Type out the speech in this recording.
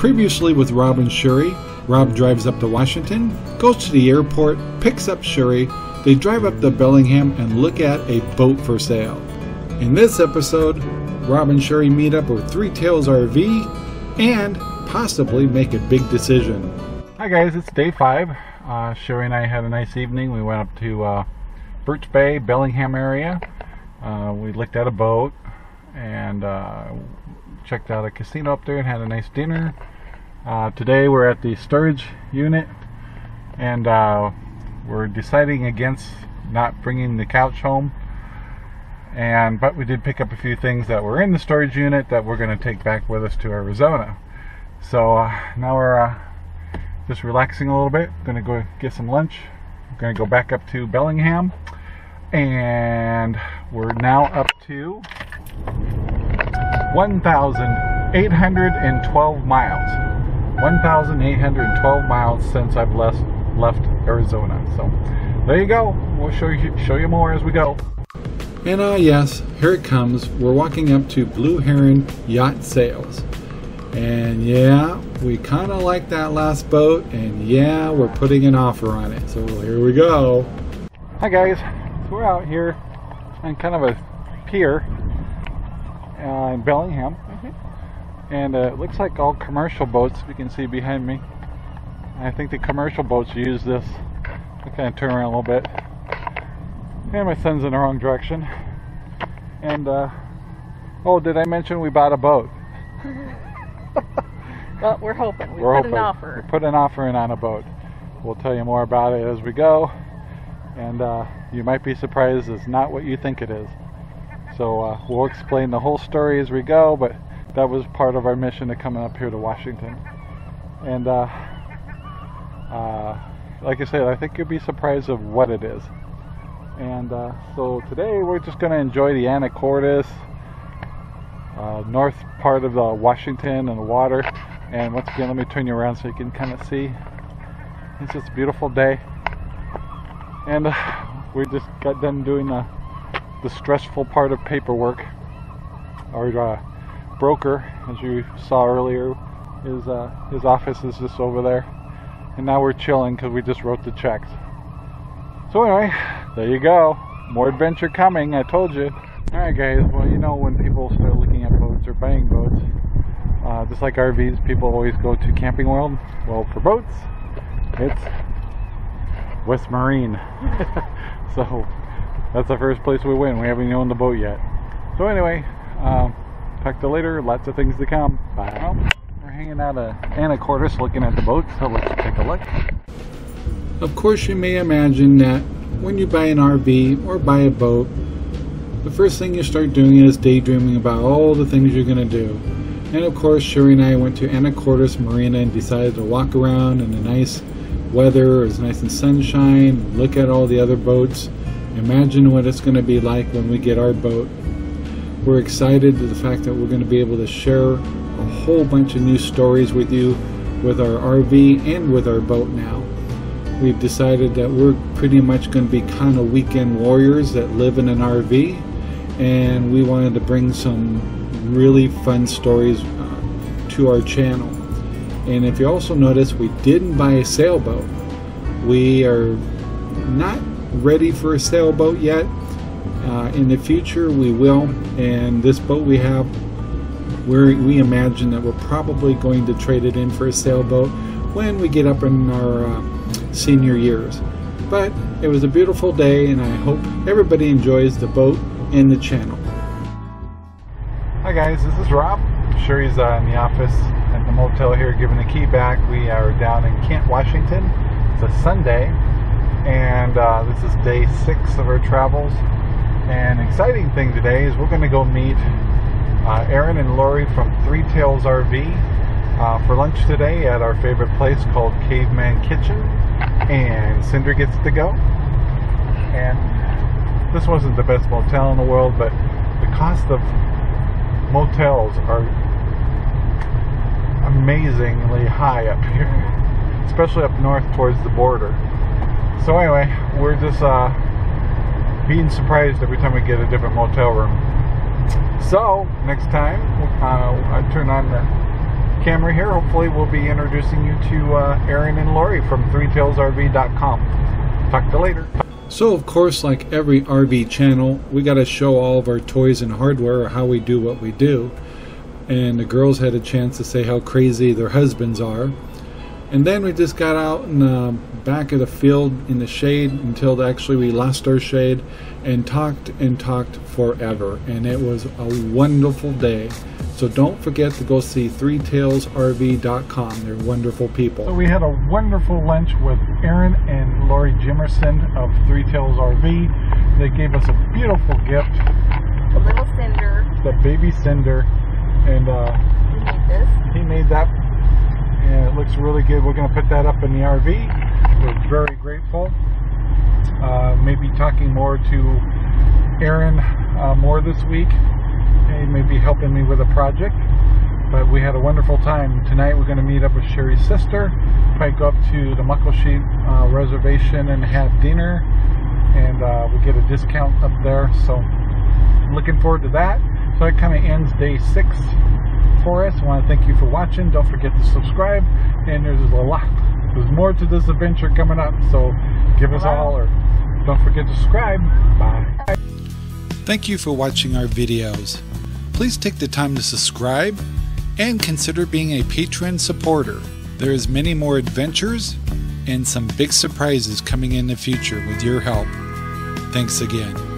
Previously with Rob and Sherry, Rob drives up to Washington, goes to the airport, picks up Sherry, they drive up to Bellingham and look at a boat for sale. In this episode, Rob and Sherry meet up with Three Tails RV and possibly make a big decision. Hi guys, it's day five. Uh, Sherry and I had a nice evening. We went up to uh, Birch Bay, Bellingham area. Uh, we looked at a boat and uh, checked out a casino up there and had a nice dinner. Uh, today we're at the storage unit and uh, we're deciding against not bringing the couch home. And but we did pick up a few things that were in the storage unit that we're going to take back with us to Arizona. So uh, now we're uh, just relaxing a little bit. Going to go get some lunch. We're going to go back up to Bellingham, and we're now up to 1,812 miles. 1,812 miles since I've left left Arizona. So there you go. We'll show you show you more as we go. And uh yes, here it comes. We're walking up to Blue Heron Yacht Sales. And yeah, we kind of like that last boat, and yeah, we're putting an offer on it. So here we go. Hi guys, so we're out here on kind of a pier uh, in Bellingham, mm-hmm. And uh, it looks like all commercial boats. You can see behind me. I think the commercial boats use this. I kind of turn around a little bit, and my sun's in the wrong direction. And uh, oh, did I mention we bought a boat? well, we're hoping. We we're put hoping. an offer. We put an offer in on a boat. We'll tell you more about it as we go. And uh, you might be surprised it's not what you think it is. So uh, we'll explain the whole story as we go, but that was part of our mission to coming up here to Washington. And uh, uh like I said, I think you'll be surprised of what it is. And uh, so today we're just going to enjoy the Anacortes, uh, north part of the Washington and the water. And once again, let me turn you around so you can kind of see. It's just a beautiful day. And uh, we just got done doing the, the stressful part of paperwork. Our uh, broker, as you saw earlier, his, uh, his office is just over there. And now we're chilling because we just wrote the checks. So anyway, there you go. More adventure coming, I told you. Alright guys, well you know when people start looking at boats or buying boats, uh, just like RVs, people always go to Camping World. Well, for boats, it's West Marine. so that's the first place we went. We haven't even owned the boat yet. So anyway, um, talk to you later. Lots of things to come. Bye. Well, we're hanging out at Anacortes looking at the boat, so let's take a look. Of course, you may imagine that when you buy an RV or buy a boat, the first thing you start doing is daydreaming about all the things you're going to do. And of course, Sherry and I went to Anacortes Marina and decided to walk around in the nice weather. It was nice and sunshine. Look at all the other boats. Imagine what it's going to be like when we get our boat. We're excited to the fact that we're going to be able to share a whole bunch of new stories with you with our RV and with our boat now. We've decided that we're pretty much going to be kind of weekend warriors that live in an RV and we wanted to bring some really fun stories uh, to our channel. And if you also notice, we didn't buy a sailboat. We are not ready for a sailboat yet. Uh, in the future, we will. And this boat we have, we we imagine that we're probably going to trade it in for a sailboat when we get up in our uh, senior years. But it was a beautiful day, and I hope everybody enjoys the boat and the channel. Hi guys, this is Rob. Sherry's uh, in the office at the motel here giving the key back. We are down in Kent, Washington. It's a Sunday, and uh, this is day six of our travels. And exciting thing today is we're going to go meet uh, Aron and Lori from Three Tails RV uh, for lunch today at our favorite place called Caveman Kitchen. And Cinder gets to go. And this wasn't the best motel in the world, but the cost of motels are amazingly high up here, especially up north towards the border. So anyway, we're just uh, being surprised every time we get a different motel room. So next time, uh, I turn on the camera here, hopefully we'll be introducing you to uh, Aron and Lori from ThreeTailsRV.com. Talk to you later. So, of course, like every RV channel, we got to show all of our toys and hardware or how we do what we do. And the girls had a chance to say how crazy their husbands are. And then we just got out in the back of the field in the shade until actually we lost our shade and talked and talked forever. And it was a wonderful day. So don't forget to go see threetailsrv.com. They're wonderful people. So we had a wonderful lunch with Aron and Lori Jimerson of Three Tails RV. They gave us a beautiful gift. A little cinder. The baby cinder. And uh, We made this. he made that and it looks really good. We're going to put that up in the RV. We're very grateful. Uh, maybe talking more to Aron uh, more this week. He may be helping me with a project. But we had a wonderful time. Tonight we're going to meet up with Sherry's sister, probably go up to the Muckleshoot uh, reservation and have dinner. And uh, we get a discount up there. So looking forward to that. So that kind of ends day six for us. I want to thank you for watching. Don't forget to subscribe. And there's a lot, there's more to this adventure coming up. So give us a holler. Don't forget to subscribe. Bye. Thank you for watching our videos. Please take the time to subscribe and consider being a patron supporter. There is many more adventures and some big surprises coming in the future with your help. Thanks again.